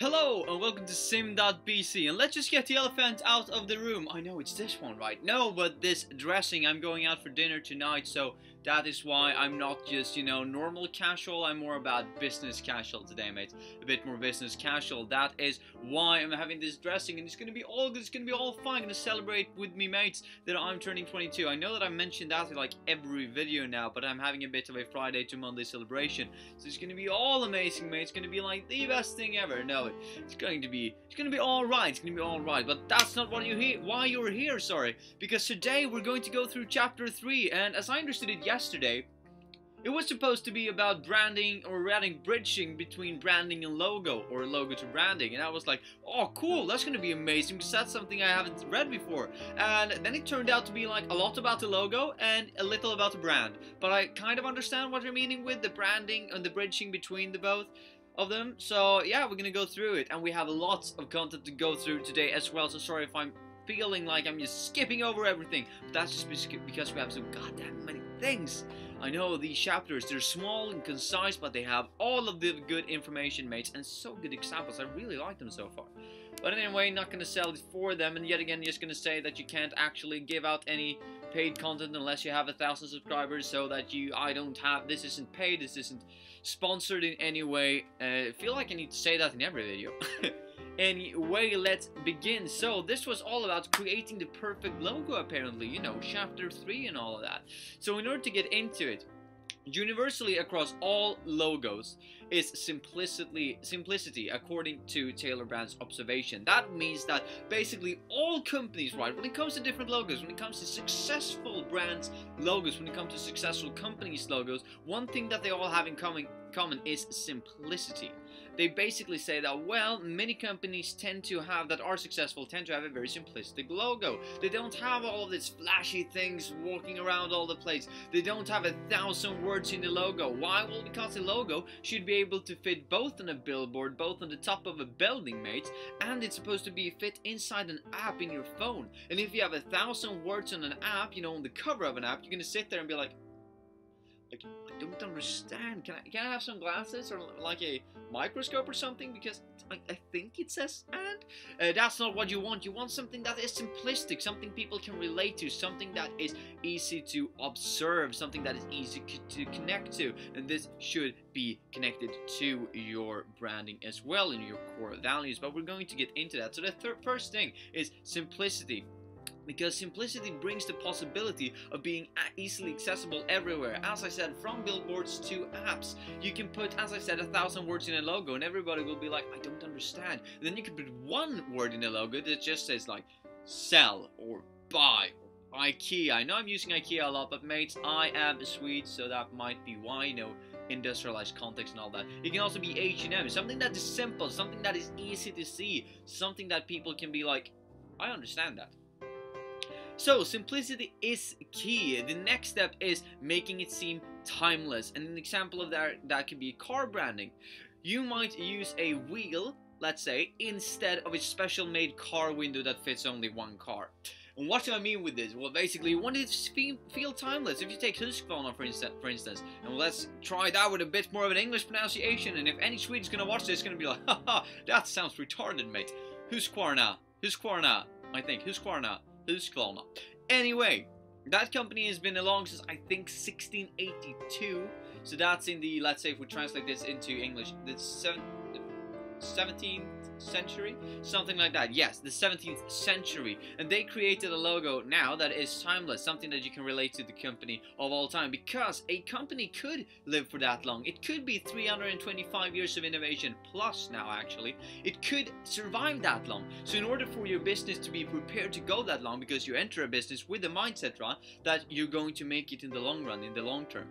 Hello and welcome to sim.bc and let's just get the elephant out of the room. I know it's this one, right? No, but this dressing. I'm going out for dinner tonight, so that is why I'm not just, you know, normal casual. I'm more about business casual today, mates. A bit more business casual. That is why I'm having this dressing, and it's gonna be all good. It's gonna be all fine. gonna celebrate with me, mates, that I'm turning 22. I know that I mentioned that in like every video now, but I'm having a bit of a Friday to Monday celebration, so it's gonna be all amazing, mate. It's gonna be like the best thing ever. No, it's going to be, it's gonna be all right. It's gonna be all right. But that's not what you hear. Why you're here? Sorry, because today we're going to go through chapter three, and as I understood it yesterday, it was supposed to be about branding or rather bridging between branding and logo or logo to branding. And I was like oh cool that's gonna be amazing because that's something I haven't read before. And then it turned out to be like a lot about the logo and a little about the brand. But I kind of understand what you're meaning with the branding and the bridging between the both of them. So yeah we're gonna go through it. And we have lots of content to go through today as well so sorry if I'm feeling like I'm just skipping over everything. But that's just because we have so goddamn many things I know these chapters, they're small and concise, but they have all of the good information, mates, and so good examples. I really like them so far. But anyway, not going to sell it for them, and yet again, just going to say that you can't actually give out any paid content unless you have a thousand subscribers, so that you, I don't have, this isn't paid, this isn't sponsored in any way. Uh, I feel like I need to say that in every video. Anyway, let's begin. So, this was all about creating the perfect logo, apparently, you know, chapter 3 and all of that. So, in order to get into it, universally across all logos is simplicity simplicity according to Tailor Brand's observation that means that basically all companies right when it comes to different logos when it comes to successful brands logos when it comes to successful companies logos one thing that they all have in common common is simplicity they basically say that, well, many companies tend to have, that are successful, tend to have a very simplistic logo. They don't have all of these flashy things walking around all the place. They don't have a thousand words in the logo. Why? Well, because the logo should be able to fit both on a billboard, both on the top of a building, mate, and it's supposed to be fit inside an app in your phone. And if you have a thousand words on an app, you know, on the cover of an app, you're gonna sit there and be like, like, I don't understand. Can I can I have some glasses or like a microscope or something? Because I, I think it says and. Uh, that's not what you want. You want something that is simplistic, something people can relate to, something that is easy to observe, something that is easy to connect to. And this should be connected to your branding as well and your core values. But we're going to get into that. So the first thing is simplicity because simplicity brings the possibility of being easily accessible everywhere. As I said, from billboards to apps. You can put, as I said, a thousand words in a logo and everybody will be like, I don't understand. And then you can put one word in a logo that just says like, sell or buy IKEA. I know I'm using IKEA a lot, but mates, I am a Swede, so that might be why, you know, industrialized context and all that. It can also be H&M, something that is simple, something that is easy to see, something that people can be like, I understand that. So simplicity is key. The next step is making it seem timeless. And an example of that, that could be car branding. You might use a wheel, let's say, instead of a special made car window that fits only one car. And what do I mean with this? Well, basically, you want it to feel, timeless. If you take Husqvarna, for instance, for instance, and let's try that with a bit more of an English pronunciation, and if any Swede's gonna watch this, it's gonna be like, haha, that sounds retarded, mate. Husqvarna, Husqvarna, I think, Husqvarna. Anyway, that company has been along since I think 1682. So that's in the, let's say if we translate this into English, the 17th century? Something like that. Yes, the 17th century. And they created a logo now that is timeless, something that you can relate to the company of all time. Because a company could live for that long. It could be 325 years of innovation plus now actually. It could survive that long. So in order for your business to be prepared to go that long, because you enter a business with the mindset, right, that you're going to make it in the long run, in the long term.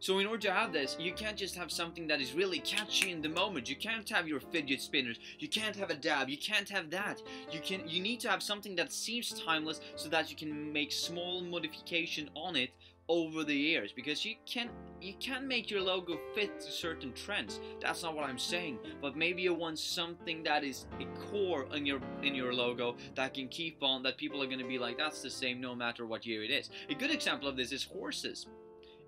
So in order to have this, you can't just have something that is really catchy in the moment. You can't have your fidget spinners. You can't have a dab. You can't have that. You can. You need to have something that seems timeless so that you can make small modification on it over the years because you can you can make your logo fit to certain trends that's not what i'm saying but maybe you want something that is a core in your in your logo that can keep on that people are going to be like that's the same no matter what year it is a good example of this is horses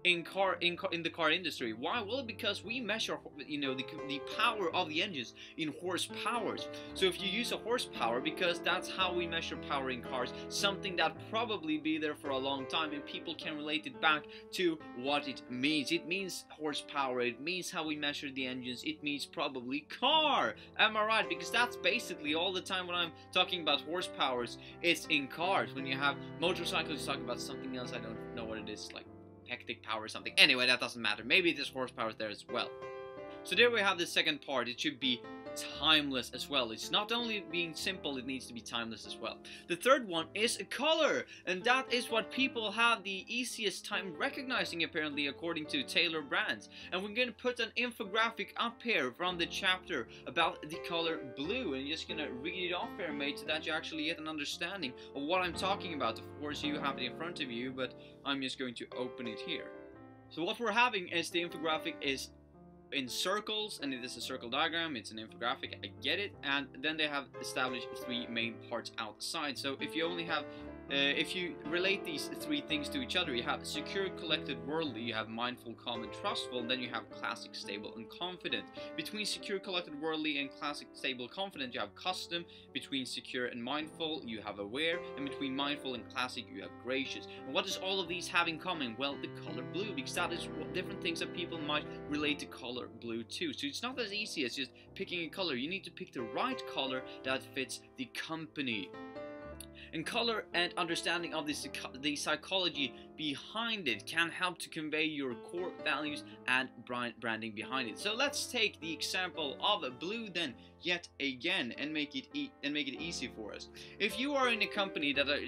in car in in the car industry. Why? Well, because we measure you know the the power of the engines in horsepowers. So if you use a horsepower, because that's how we measure power in cars, something that probably be there for a long time, and people can relate it back to what it means. It means horsepower. It means how we measure the engines. It means probably car. Am I right? Because that's basically all the time when I'm talking about horsepowers. It's in cars. When you have motorcycles, you talk about something else. I don't know what it is like hectic power or something. Anyway, that doesn't matter. Maybe there's horsepower is there as well. So there we have the second part. It should be timeless as well. It's not only being simple, it needs to be timeless as well. The third one is a color, and that is what people have the easiest time recognizing apparently according to Tailor Brands. And we're going to put an infographic up here from the chapter about the color blue, and just going to read it off here, mate, so that you actually get an understanding of what I'm talking about. Of course, you have it in front of you, but I'm just going to open it here. So what we're having is the infographic is in circles and it is a circle diagram it's an infographic i get it and then they have established three main parts outside. So if you only have uh, if you relate these three things to each other, you have secure, collected, worldly, you have mindful, calm, and trustful, and then you have classic, stable, and confident. Between secure, collected, worldly, and classic, stable, confident, you have custom. Between secure and mindful, you have aware, and between mindful and classic, you have gracious. And what does all of these have in common? Well, the color blue, because that is what different things that people might relate to color blue to. So it's not as easy as just picking a color. You need to pick the right color that fits the company. And color and understanding of the, the psychology behind it can help to convey your core values and branding behind it. So let's take the example of blue then yet again and make it e and make it easy for us. If you are in a company that are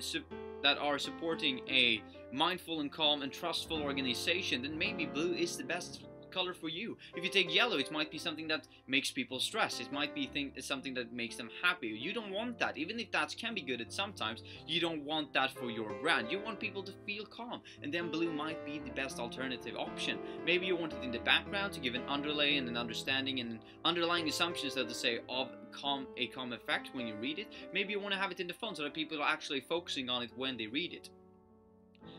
that are supporting a mindful and calm and trustful organization, then maybe blue is the best color for you. If you take yellow, it might be something that makes people stress. It might be thing, something that makes them happy. You don't want that. Even if that can be good at sometimes, you don't want that for your brand. You want people to feel calm. And then blue might be the best alternative option. Maybe you want it in the background to give an underlay and an understanding and underlying assumptions, that to say, of calm, a calm effect when you read it. Maybe you want to have it in the font so that people are actually focusing on it when they read it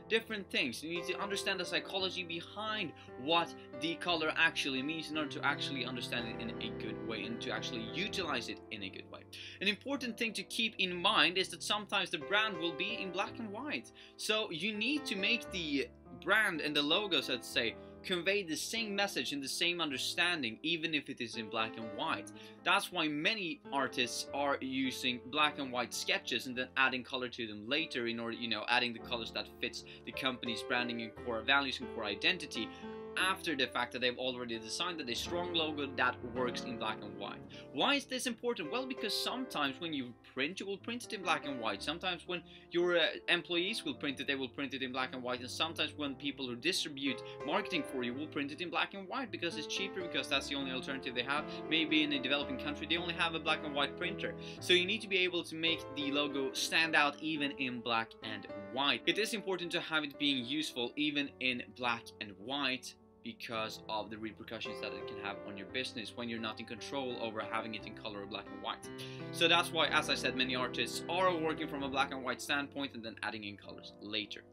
different things. You need to understand the psychology behind what the color actually means in order to actually understand it in a good way and to actually utilize it in a good way. An important thing to keep in mind is that sometimes the brand will be in black and white. So you need to make the brand and the logos, let's say, convey the same message and the same understanding even if it is in black and white. That's why many artists are using black and white sketches and then adding color to them later in order, you know, adding the colors that fits the company's branding and core values and core identity after the fact that they've already designed that a strong logo that works in black and white. Why is this important? Well, because sometimes when you print, you will print it in black and white. Sometimes when your uh, employees will print it, they will print it in black and white. And sometimes when people who distribute marketing for you will print it in black and white because it's cheaper, because that's the only alternative they have. Maybe in a developing country, they only have a black and white printer. So you need to be able to make the logo stand out even in black and white. It is important to have it being useful even in black and white because of the repercussions that it can have on your business when you're not in control over having it in color black and white. So that's why, as I said, many artists are working from a black and white standpoint and then adding in colors later.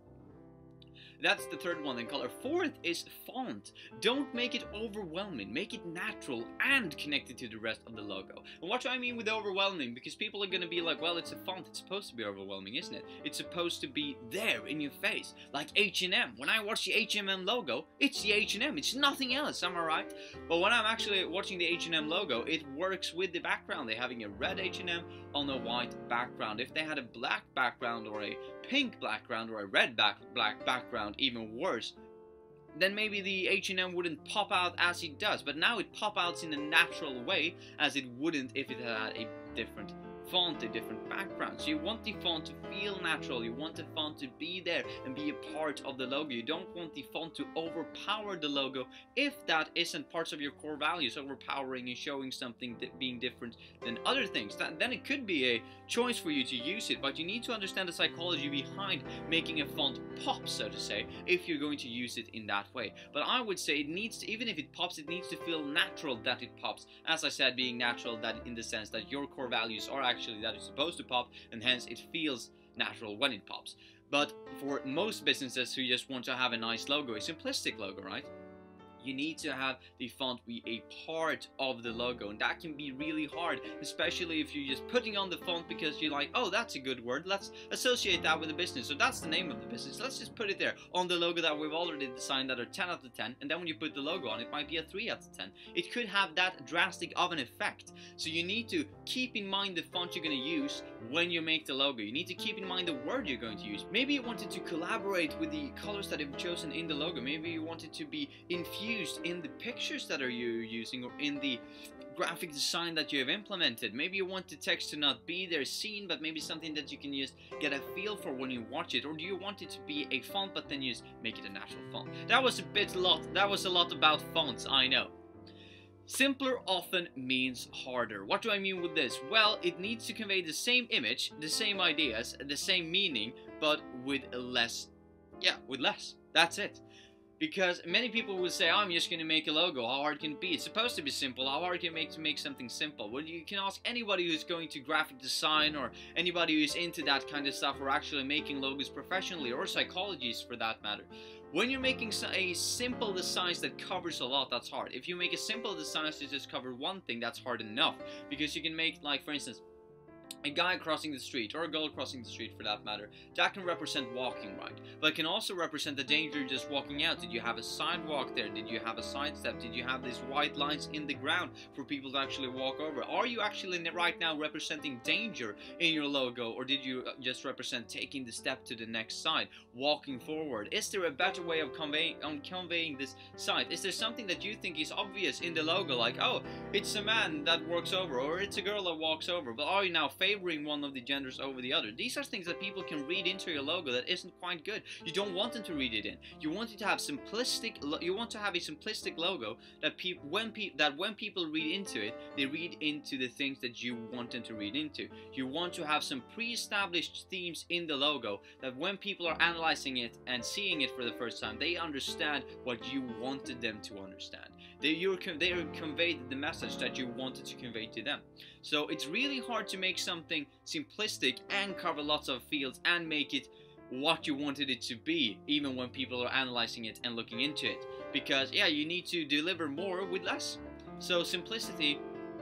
That's the third one in color. Fourth is font. Don't make it overwhelming. Make it natural and connected to the rest of the logo. And what do I mean with overwhelming? Because people are going to be like, well, it's a font. It's supposed to be overwhelming, isn't it? It's supposed to be there in your face. Like H&M. When I watch the H&M logo, it's the H&M. It's nothing else. Am I right? But when I'm actually watching the H&M logo, it works with the background. They're having a red H&M on a white background. If they had a black background or a pink background or a red back black background, even worse, then maybe the H&M wouldn't pop out as it does. But now it pop outs in a natural way as it wouldn't if it had a different font, a different background. So you want the font to feel natural, you want the font to be there and be a part of the logo. You don't want the font to overpower the logo if that isn't parts of your core values, overpowering and showing something that being different than other things. That, then it could be a choice for you to use it, but you need to understand the psychology behind making a font pop, so to say, if you're going to use it in that way. But I would say it needs to, even if it pops, it needs to feel natural that it pops. As I said, being natural that in the sense that your core values are actually that it's supposed to pop, and hence it feels natural when it pops. But for most businesses who just want to have a nice logo, a simplistic logo, right? You need to have the font be a part of the logo and that can be really hard especially if you're just putting on the font because you're like oh that's a good word. Let's associate that with the business. So that's the name of the business. Let's just put it there on the logo that we've already designed that are 10 out of 10 and then when you put the logo on it might be a 3 out of 10 it could have that drastic of an effect. So you need to keep in mind the font you're going to use when you make the logo. You need to keep in mind the word you're going to use. Maybe you wanted to collaborate with the colors that you've chosen in the logo. Maybe you wanted to be infused used in the pictures that are you using or in the graphic design that you have implemented. Maybe you want the text to not be there seen, but maybe something that you can just get a feel for when you watch it. Or do you want it to be a font, but then you just make it a natural font? That was a bit lot. That was a lot about fonts, I know. Simpler often means harder. What do I mean with this? Well, it needs to convey the same image, the same ideas, the same meaning, but with less. Yeah, with less. That's it. Because many people would say, oh, I'm just going to make a logo. How hard can it be? It's supposed to be simple. How hard can it make to make something simple? Well, you can ask anybody who's going to graphic design or anybody who's into that kind of stuff or actually making logos professionally or psychologists for that matter. When you're making a simple design that covers a lot, that's hard. If you make a simple design to just cover one thing, that's hard enough. Because you can make, like, for instance, a guy crossing the street, or a girl crossing the street for that matter, that can represent walking right. But can also represent the danger just walking out. Did you have a sidewalk there? Did you have a side step? Did you have these white lines in the ground for people to actually walk over? Are you actually right now representing danger in your logo, or did you uh, just represent taking the step to the next side, walking forward? Is there a better way of conveying, on conveying this side? Is there something that you think is obvious in the logo, like, oh, it's a man that walks over, or it's a girl that walks over, but are you now favoring one of the genders over the other. These are things that people can read into your logo that isn't quite good. You don't want them to read it in. You want it to have simplistic. You want to have a simplistic logo that people when people that when people read into it, they read into the things that you want them to read into. You want to have some pre-established themes in the logo that when people are analyzing it and seeing it for the first time, they understand what you wanted them to understand. They you're they conveyed the message that you wanted to convey to them. So it's really hard to make something simplistic and cover lots of fields and make it what you wanted it to be, even when people are analyzing it and looking into it. Because, yeah, you need to deliver more with less. So, simplicity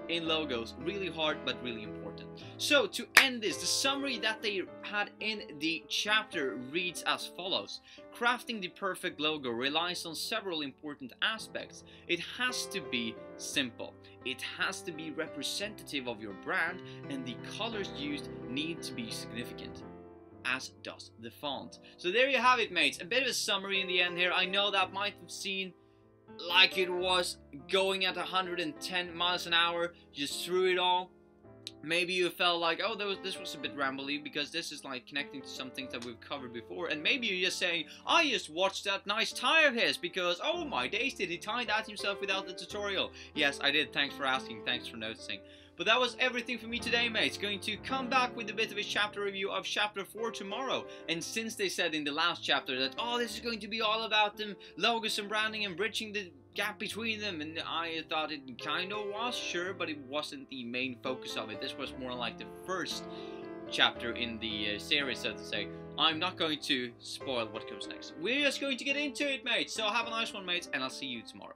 in logos, really hard but really important. So, to end this, the summary that they had in the chapter reads as follows Crafting the perfect logo relies on several important aspects. It has to be simple, it has to be representative of your brand, and the colors used need to be significant as does the font. So there you have it mates, a bit of a summary in the end here. I know that might have seemed like it was going at 110 miles an hour, just through it all maybe you felt like, oh, was, this was a bit rambly because this is like connecting to some things that we've covered before. And maybe you're just saying, I just watched that nice tie of his because, oh my days, did he tie that himself without the tutorial? Yes, I did. Thanks for asking. Thanks for noticing. But that was everything for me today, mates. Going to come back with a bit of a chapter review of chapter 4 tomorrow. And since they said in the last chapter that, oh, this is going to be all about them logos and branding and bridging the gap between them and I thought it kind of was sure but it wasn't the main focus of it. This was more like the first chapter in the uh, series so to say. I'm not going to spoil what comes next. We're just going to get into it mate. so have a nice one mates and I'll see you tomorrow